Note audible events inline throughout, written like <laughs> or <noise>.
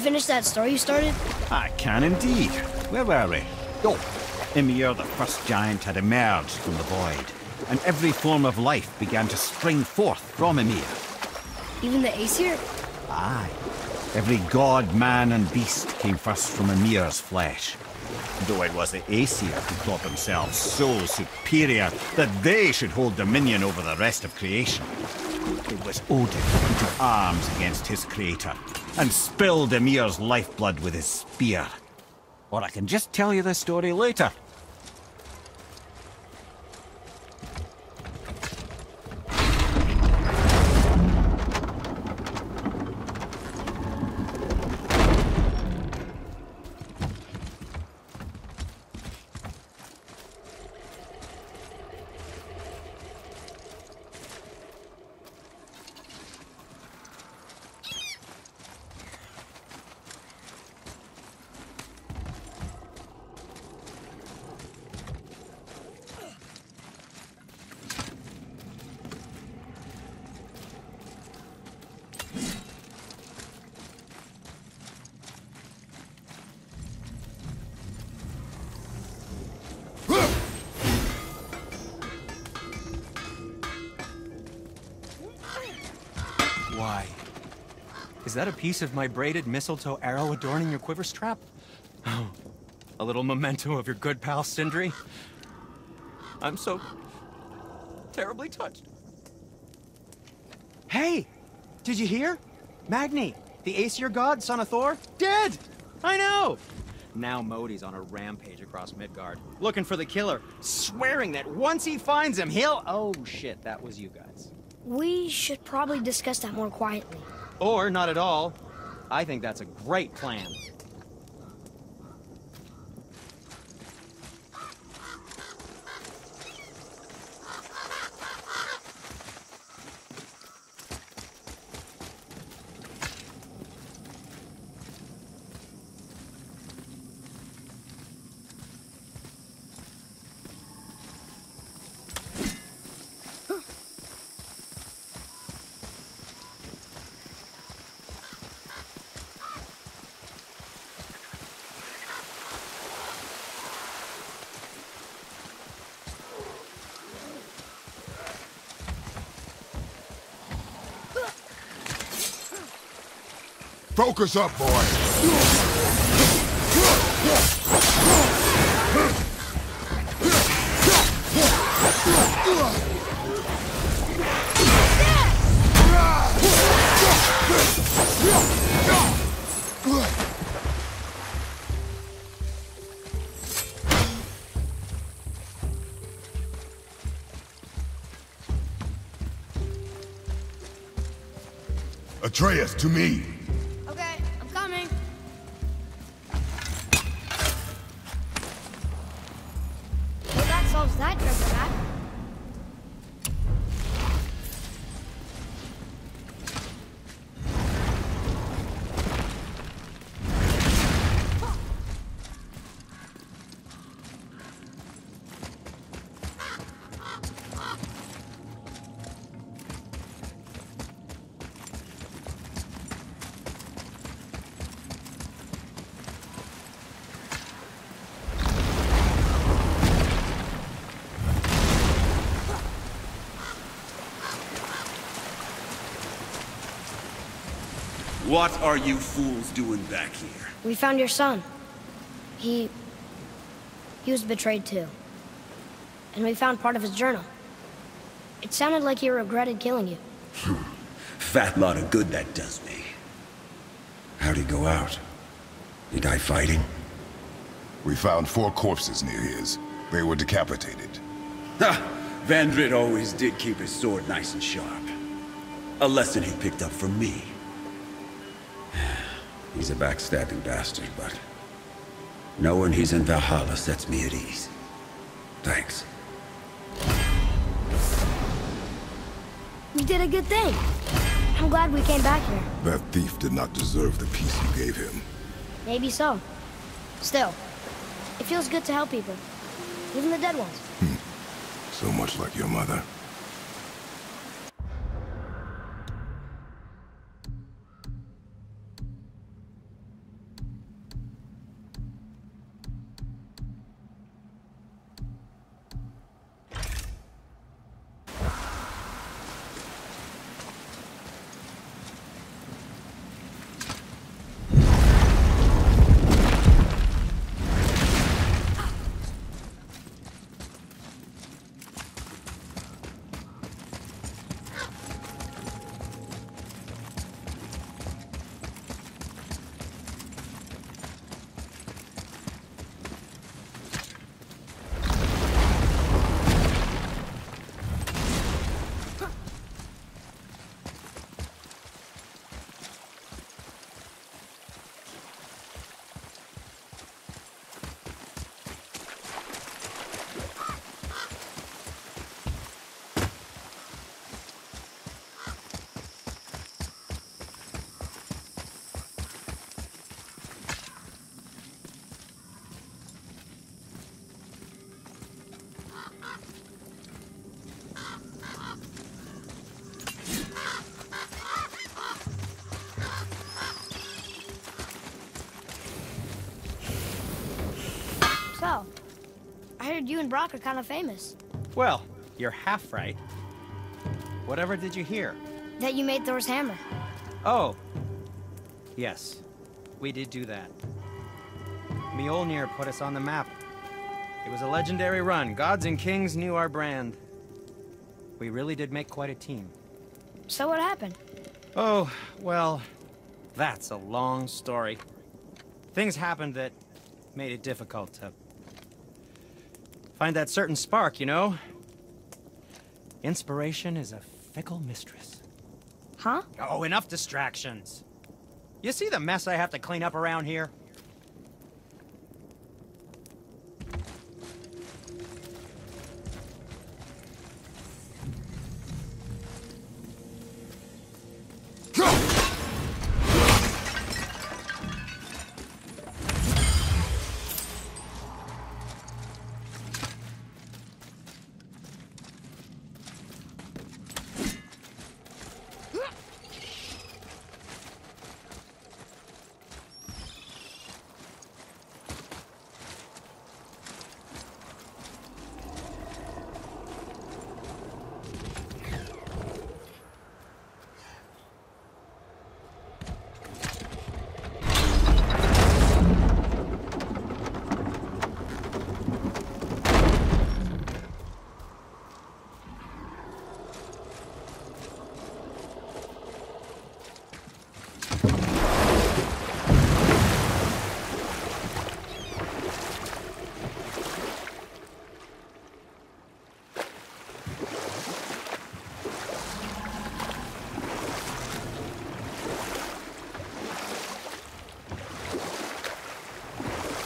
here. Can you finish that story you started? I can indeed. Where were we? Oh, Ymir, the first giant, had emerged from the void, and every form of life began to spring forth from Ymir. Even the Aesir? Aye. Every god, man, and beast came first from Ymir's flesh. Though it was the Aesir who thought themselves so superior that they should hold dominion over the rest of creation. It was Odin who took arms against his creator and spilled Ymir's lifeblood with his spear. Or I can just tell you the story later. That a piece of my braided mistletoe arrow adorning your quiver strap? Oh, a little memento of your good pal Sindri? I'm so terribly touched. Hey! Did you hear? Magni, the Aesir god, son of Thor, dead! I know! Now Modi's on a rampage across Midgard, looking for the killer, swearing that once he finds him, he'll... Oh shit, that was you guys. We should probably discuss that more quietly. Or not at all. I think that's a great plan. Focus up, boy. Atreus, to me. What are you fools doing back here? We found your son. He... He was betrayed too. And we found part of his journal. It sounded like he regretted killing you. <laughs> Fat lot of good that does me. How'd he go out? He die fighting? We found four corpses near his. They were decapitated. Ha! Vandrit always did keep his sword nice and sharp. A lesson he picked up from me. He's a backstabbing bastard, but... Knowing he's in Valhalla sets me at ease. Thanks. We did a good thing. I'm glad we came back here. That thief did not deserve the peace you gave him. Maybe so. Still, it feels good to help people. Even the dead ones. Hmm. So much like your mother. You and Brok are kind of famous. Well, you're half right. Whatever did you hear? That you made Thor's hammer. Oh. Yes. We did do that. Mjolnir put us on the map. It was a legendary run. Gods and kings knew our brand. We really did make quite a team. So what happened? Oh, well, that's a long story. Things happened that made it difficult to find that certain spark, you know? Inspiration is a fickle mistress. Huh? Oh, enough distractions. You see the mess I have to clean up around here?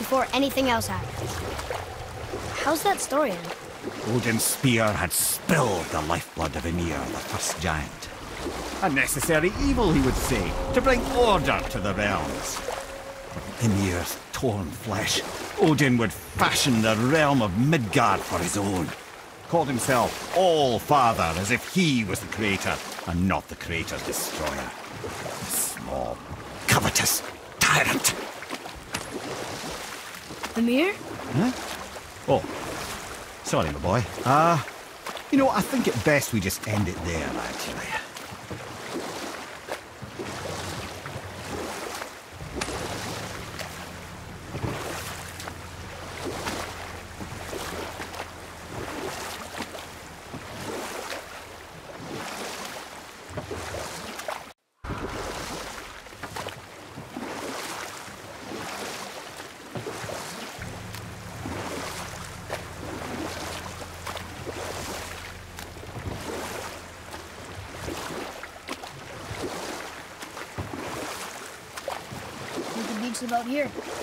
Before anything else happened. How's that story end? Odin's spear had spilled the lifeblood of Ymir, the first giant. A necessary evil, he would say, to bring order to the realms. From Ymir's torn flesh, Odin would fashion the realm of Midgard for his own. Called himself All-Father, as if he was the creator, and not the creator's destroyer. A small, covetous tyrant. Ymir? Huh? Oh, sorry, my boy. Uh, you know, I think it best we just end it there, actually. About here.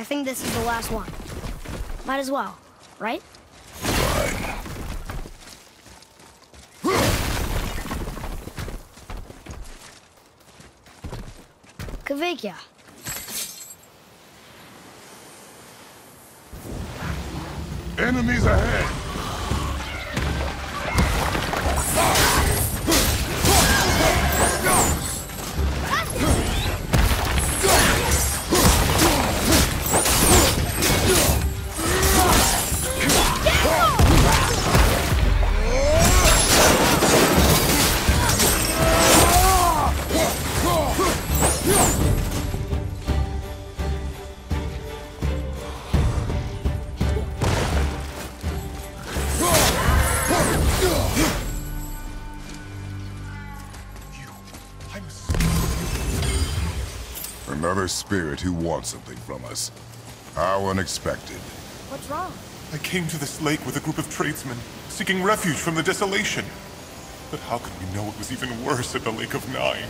I think this is the last one. Might as well, right? Fine. Enemies ahead! Another spirit who wants something from us. How unexpected. What's wrong? I came to this lake with a group of tradesmen, seeking refuge from the desolation. But how could we know it was even worse at the Lake of Nine?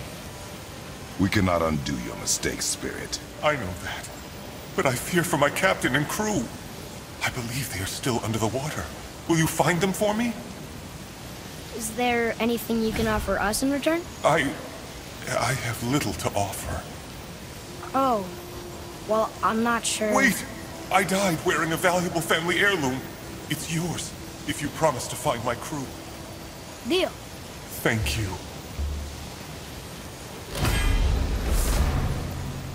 We cannot undo your mistakes, Spirit. I know that. But I fear for my captain and crew. I believe they are still under the water. Will you find them for me? Is there anything you can offer us in return? I... I have little to offer. Oh, well, I'm not sure. Wait! I died wearing a valuable family heirloom. It's yours, if you promise to find my crew. Deal. Thank you.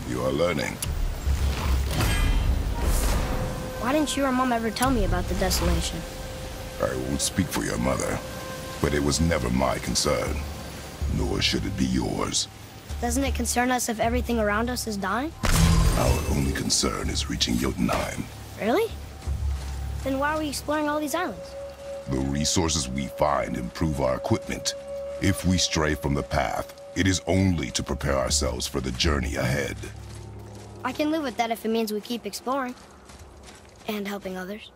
You are learning. Why didn't you or Mom ever tell me about the desolation? I won't speak for your mother, but it was never my concern. Nor should it be yours. Doesn't it concern us if everything around us is dying? Our only concern is reaching Jotunheim. Really? Then why are we exploring all these islands? The resources we find improve our equipment. If we stray from the path, it is only to prepare ourselves for the journey ahead. I can live with that if it means we keep exploring. And helping others.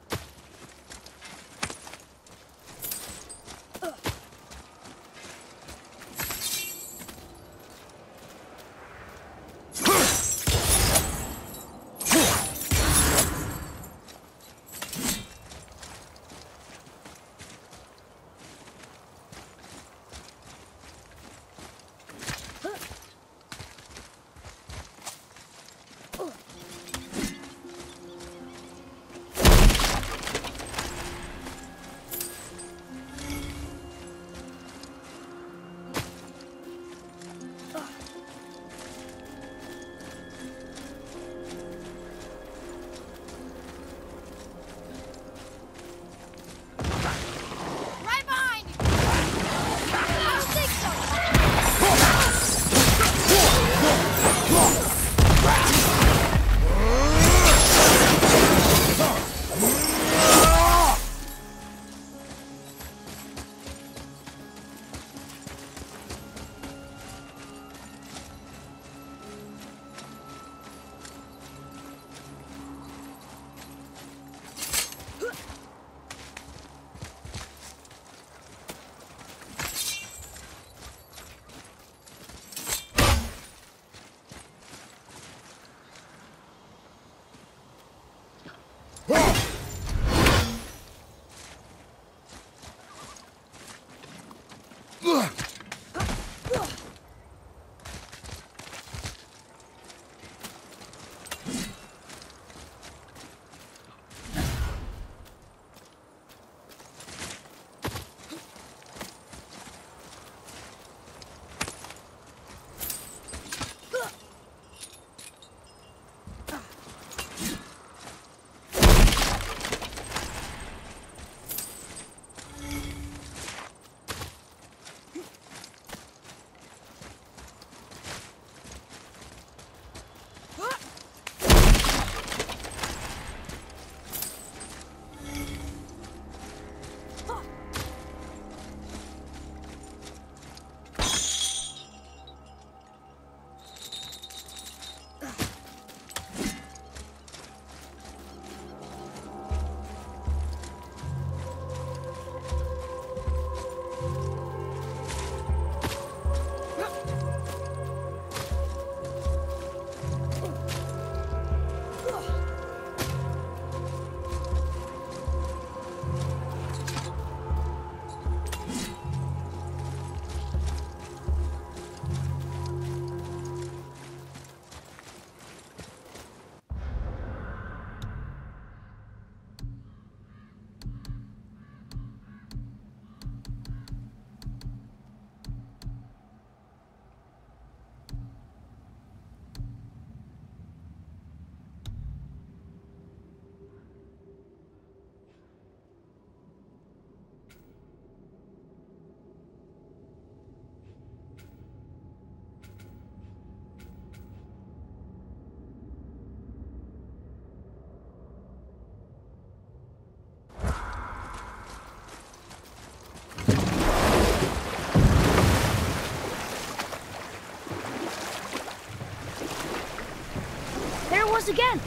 Again.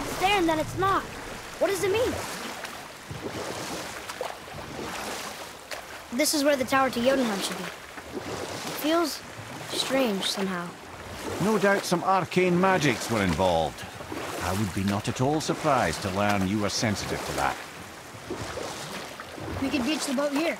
It's there and then it's not. What does it mean? This is where the tower to Jotunheim should be. It feels strange somehow. No doubt some arcane magics were involved. I would be not at all surprised to learn you were sensitive to that. We could beach the boat here.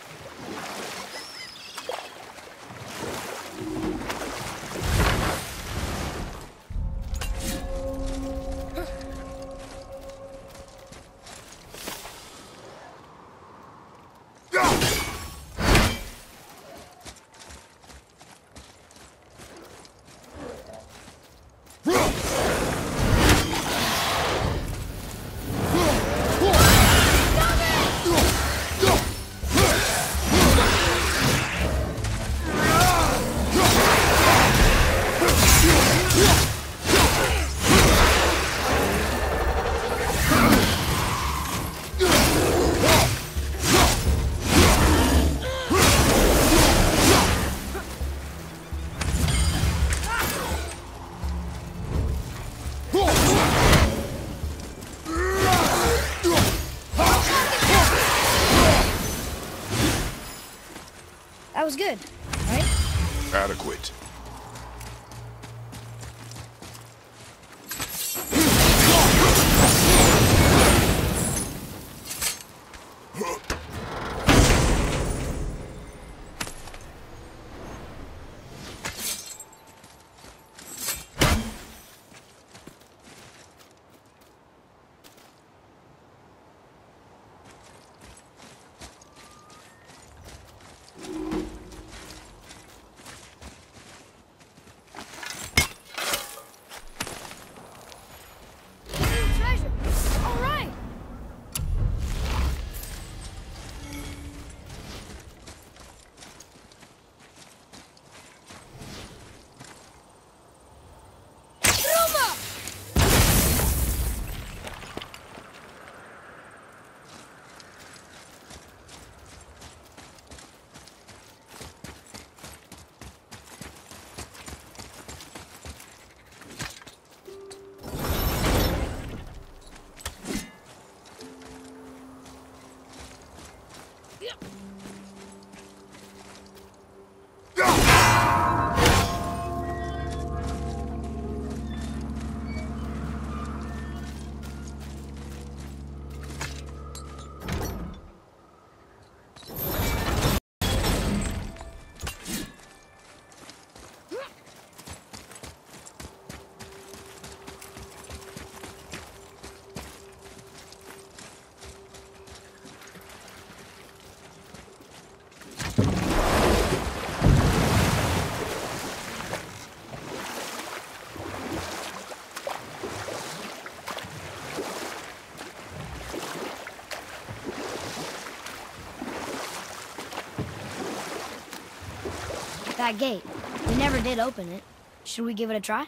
That gate. We never did open it. Should we give it a try?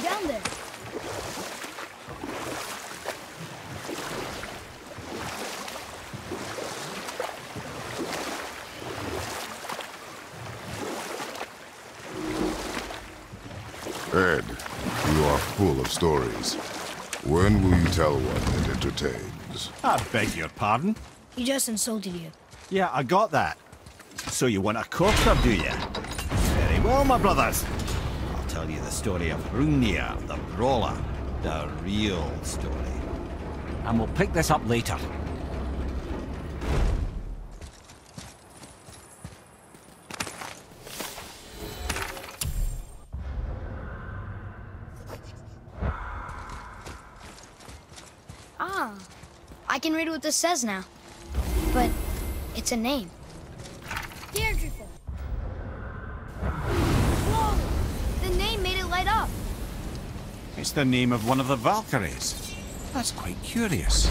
There's down there. Ed, you are full of stories. When will you tell one that entertains? I beg your pardon? He just insulted you. Yeah, I got that. So you want a corker, do you? Very well, my brothers. Tell you the story of Hrungnir, the brawler. The real story. And we'll pick this up later. Ah, I can read what this says now. But it's a name. It's the name of one of the Valkyries. That's quite curious.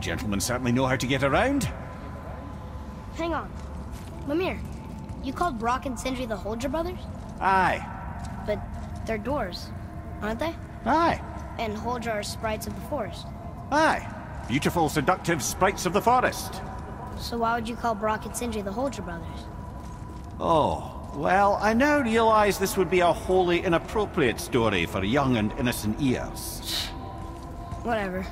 You gentlemen certainly know how to get around. Hang on. Mimir, you called Brok and Sindri the Huldra brothers? Aye. But they're doors, aren't they? Aye. And Huldra are sprites of the forest. Aye. Beautiful, seductive sprites of the forest. So why would you call Brok and Sindri the Huldra brothers? Oh, well, I now realize this would be a wholly inappropriate story for young and innocent ears. Whatever.